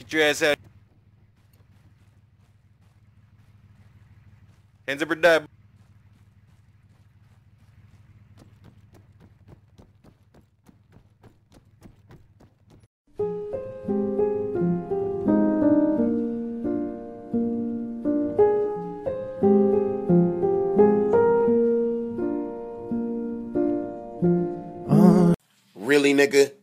Get your ass out. Hands up or die. Really, nigga?